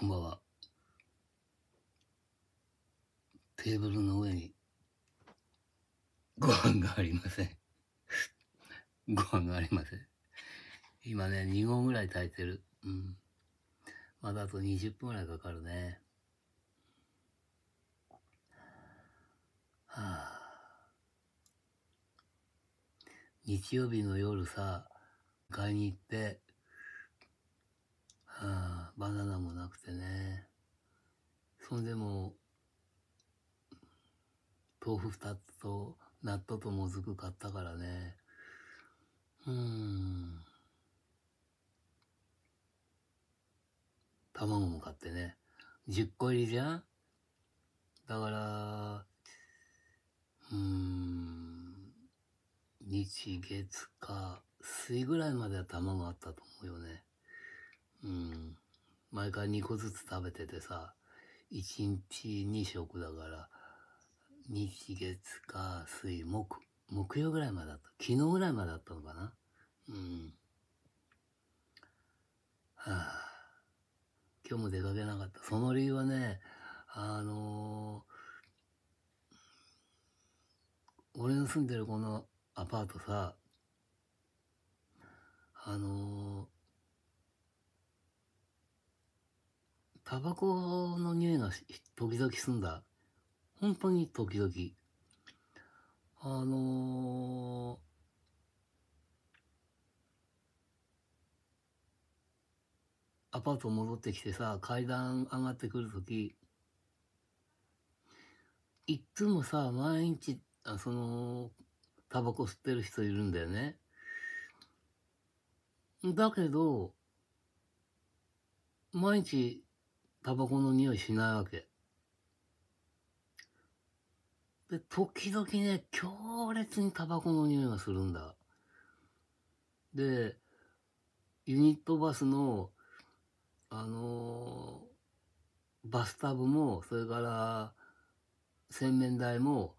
こんばんは。テーブルの上にご飯がありません。ご飯がありません。今ね、2合ぐらい炊いてる。うん。まだあと20分ぐらいかかるね。はあ、日曜日の夜さ、買いに行って、はあ、バナナもなくてね。そんでも、豆腐二つと納豆ともずく買ったからね。うーん。卵も買ってね。10個入りじゃん？だから、うーん。日、月、火、水ぐらいまでは卵あったと思うよね。うん。毎回2個ずつ食べててさ、1日2食だから、日、月、火、水、木、木曜ぐらいまでだった。昨日ぐらいまでだったのかなうん。はあ、今日も出かけなかった。その理由はね、あのー、俺の住んでるこのアパートさ、あのー、タバコの匂いが時々すんだ。本当に時々。あのー、アパート戻ってきてさ、階段上がってくるとき、いっつもさ、毎日、あその、タバコ吸ってる人いるんだよね。だけど、毎日タバコの匂いしないわけ。で、時々ね、強烈にタバコの匂いがするんだ。で、ユニットバスの、あのー、バスタブも、それから、洗面台も、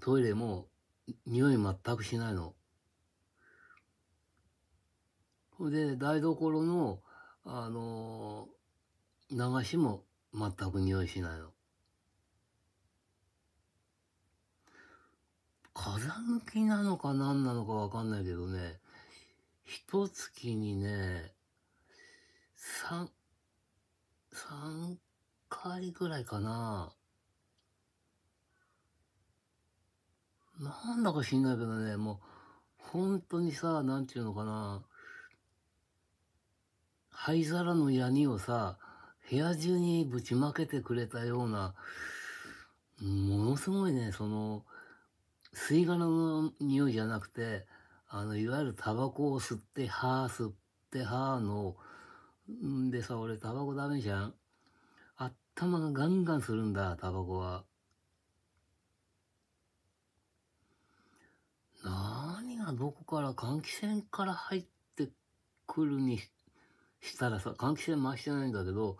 トイレも、匂い全くしないの。で、台所の、あのー、流しも全く匂いしないの。風向きなのか何なのかわかんないけどね、一月にね、三、三回ぐらいかな。なんだか知んないけどね、もう、本当にさ、なんていうのかな。灰皿のヤニをさ、部屋中にぶちまけてくれたような、ものすごいね、その、吸い殻の匂いじゃなくて、あの、いわゆるタバコを吸って、はー吸って、はーの、んでさ、俺タバコダメじゃん頭がガンガンするんだ、タバコは。何がどこから換気扇から入ってくるにしたらさ、換気扇回してないんだけど、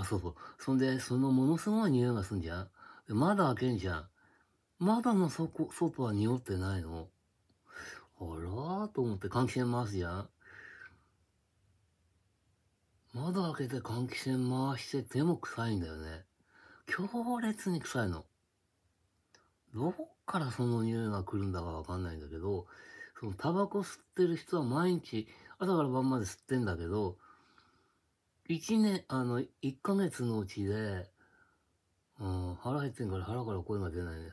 あ、そうそう。そんで、そのものすごい匂いがすんじゃん？窓開けんじゃん。窓の外外は匂ってないの？あらーと思って換気扇回すじゃん？窓開けて換気扇回してても臭いんだよね。強烈に臭いの。どっからその匂いが来るんだかわかんないんだけど、そのタバコ吸ってる人は毎日朝から晩まで吸ってんだけど、一年、あの、一ヶ月のうちで、うん、腹減ってんから腹から声が出ないね。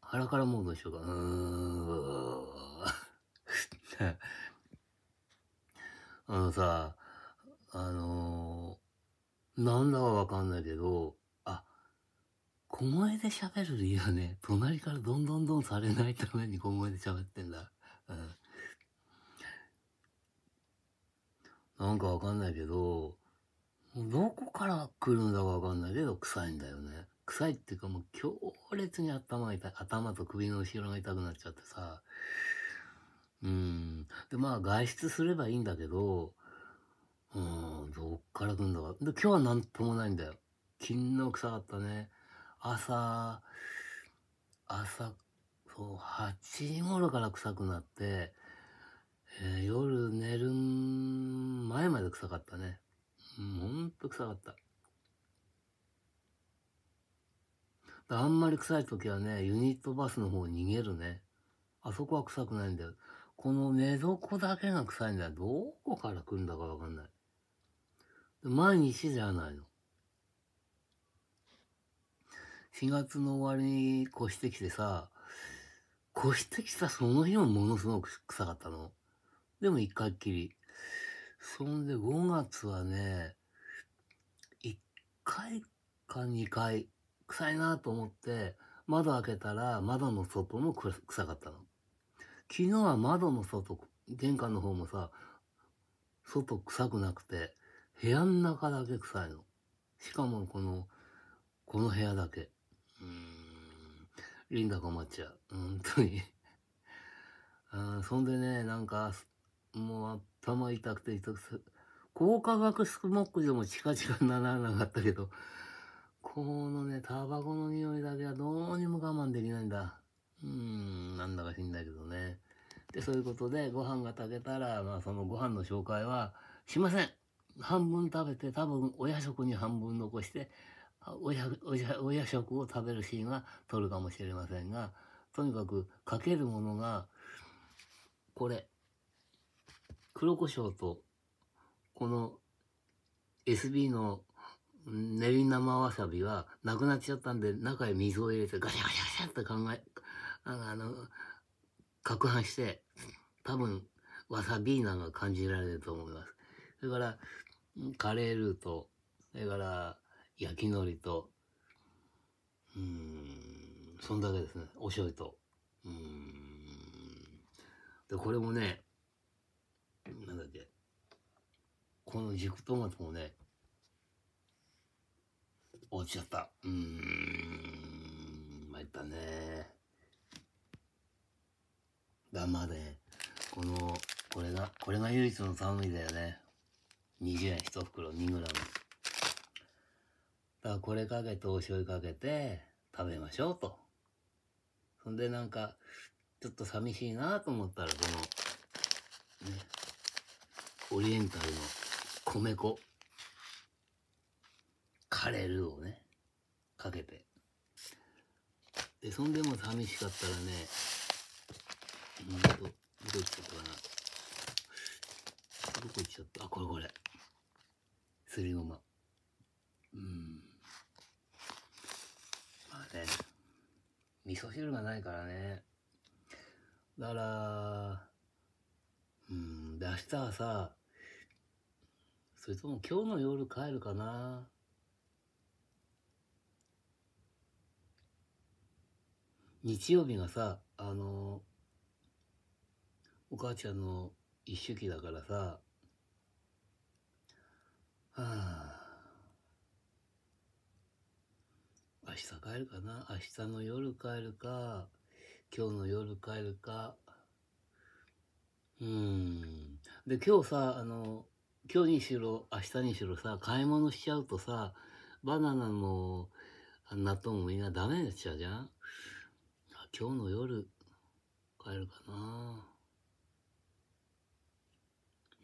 腹からモードにしようか。うーん。あのさ、あのー、なんだかわかんないけど、あ、小声で喋る理由はね、隣からどんどんどんされないために小声で喋ってんだ。うん。なんかわかんないけど、どこから来るんだかわかんないけど、臭いんだよね。臭いっていうかもう強烈に頭が痛い。頭と首の後ろが痛くなっちゃってさ。うん。で、まあ外出すればいいんだけど、うん、どっから来るんだか。で、今日はなんともないんだよ。昨日臭かったね。朝、朝、そう、8時頃から臭くなって、えー夜寝る前まで臭かったね。うん、ほんと臭かった。あんまり臭い時はね、ユニットバスの方逃げるね。あそこは臭くないんだよ。この寝床だけが臭いんだよ。どこから来るんだかわかんない。毎日じゃないの。4月の終わりに越してきてさ、越してきたその日もものすごく臭かったの。でも一回っきり。そんで5月はね、1回か2回臭いなと思って窓開けたら窓の外も臭かったの。昨日は窓の外、玄関の方もさ、外臭くなくて、部屋の中だけ臭いの。しかもこの、この部屋だけ。うーん。リンダ困っちゃう。本当にあ。そんでね、なんか、もう頭痛くて痛くて、高化学スモックでもチカチカにならなかったけど、このね、タバコの匂いだけはどうにも我慢できないんだ。うーん、なんだか知んないけどね。で、そういうことで、ご飯が炊けたら、まあ、そのご飯の紹介はしません。半分食べて、多分、お夜食に半分残して、お夜、お夜、お夜食を食べるシーンは撮るかもしれませんが、とにかく、かけるものが、これ。黒胡椒と、この SB の練り生わさびはなくなっちゃったんで、中へ水を入れてガシャガシャガシャって考え、あの、攪拌して、多分、わさビーナが感じられると思います。それから、カレールーと、それから、焼き海苔と、うん、そんだけですね。お醤油と。うん。で、これもね、なんだっけ。この軸トマトもね、落ちちゃった。うーん、参ったね。だまで、この、これが、これが唯一の頼みだよね。20円1袋 2g。だからこれかけてお醤油かけて食べましょうと。そんでなんか、ちょっと寂しいなと思ったら、この、ね、オリエンタルの米粉、カレールをね、かけて。で、そんでも寂しかったらね、うんと、どこ行っちゃったかな。どこ行っちゃった？あ、これこれ。すりごま。うん。まあね、味噌汁がないからね。だから、うん、で、明日はさ、それとも今日の夜帰るかな？日曜日がさ、あの、お母ちゃんの一周期だからさ、はあ、明日帰るかな？明日の夜帰るか、今日の夜帰るか。うーん。で、今日さ、あの、今日にしろ、明日にしろさ、買い物しちゃうとさ、バナナも、納豆もみんなダメになっちゃうじゃん？今日の夜帰るかな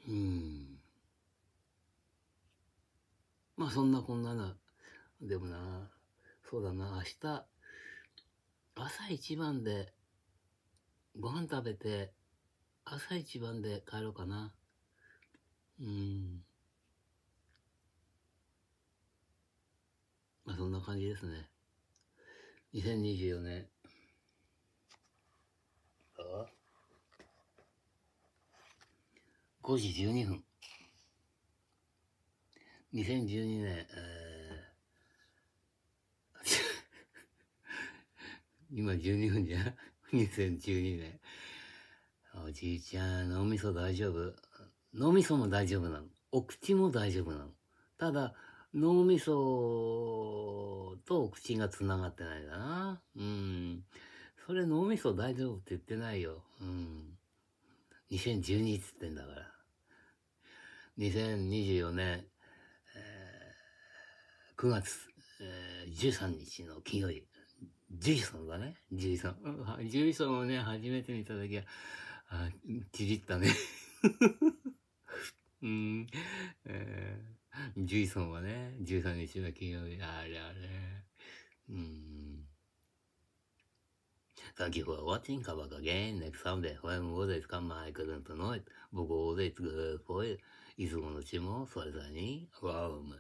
うん。まあそんなこんなな。でもな、そうだな、明日、朝一番で、ご飯食べて、朝一番で帰ろうかな。うん。まあそんな感じですね。2024年。あ5時12分。2012年、えー 今12分じゃん ?2012 年。おじいちゃん、脳みそ大丈夫？脳みそも大丈夫なの？お口も大丈夫なの？ただ、脳みそとお口が繋がってないんだな。うん。それ脳みそ大丈夫って言ってないよ。うん。2012って言ってんだから。2024年、えー9月、えー13日の金曜日。ジュイソンだね。ジュイソン。うんはジュイソンをね、初めて見たときは、あ、ちりったね。うん、えージェイソンはね、13日の金曜日、あれあれ。うん。Thank you for watching. Come back again next Sunday. When always come, I couldn't know it. 僕 always good for it. いつものうちもそれぞれに Rome.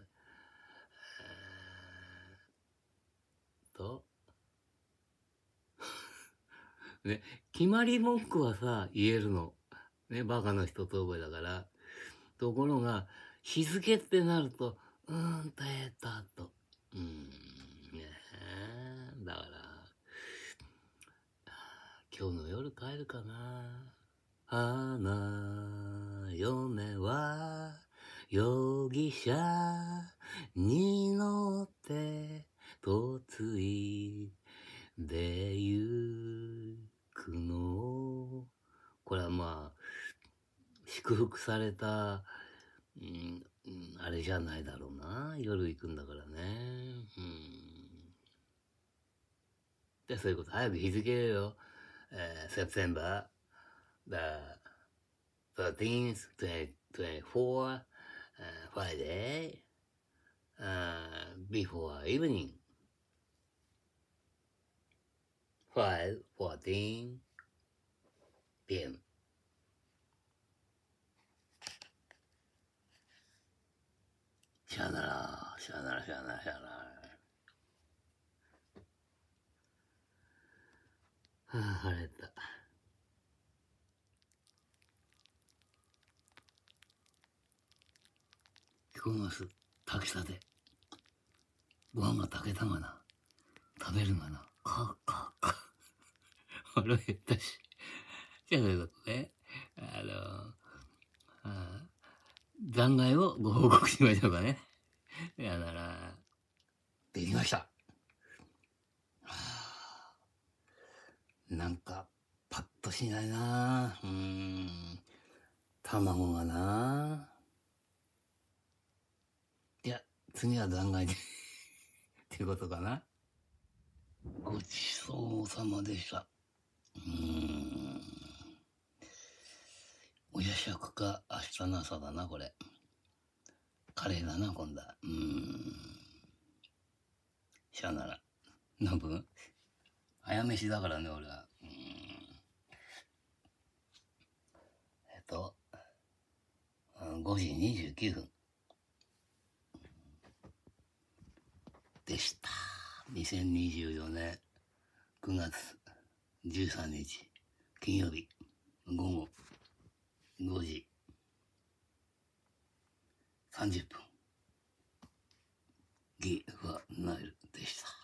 と、ね、決まり文句はさ、言えるの。ね、バカの人と覚えだから。ところが、日付ってなると、うーんと、えーと、あと。うーん、ねえだから、今日の夜帰るかな。花嫁は容疑者に乗って嫁いでゆくの。これはまあ、祝福された、うん、あれじゃないだろうな。夜行くんだからね。うん。で、そういうこと。早く日付言えよ。えー、September the 13th, 20 24, uh, Friday, uh, before evening. 5, 14 p.m. しゃあなら、しゃあなら、しゃあなら、しゃあなら。はあ、腹減った。聞こえます炊きたて。ご飯が炊けたがな。食べるがな。かっかっか。腹減ったし。じゃあ、そういうことね。あの、ああ残骸をご報告しましょうかね。やなら、できました。なんか、パッとしないなうん。卵がないや、次は残骸で。ってことかな。ごちそうさまでした。うん。お夜食か明日の朝だな、これ。カレーだな、今度は。うーん。しゃあなら。何分早飯だからね、俺は。うん。えっと、うん5時29分。でした。2024年9月13日金曜日午後5時30分ギガナイルでした。